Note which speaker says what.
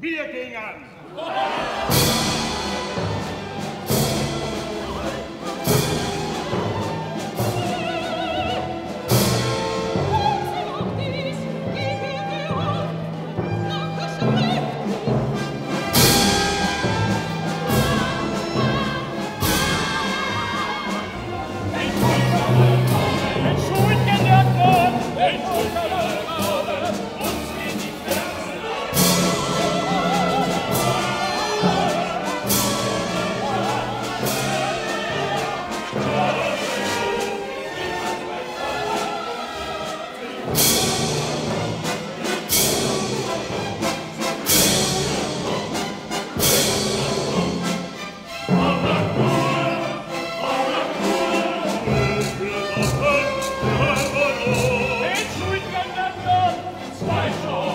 Speaker 1: Wir gingen.
Speaker 2: Zwei Show.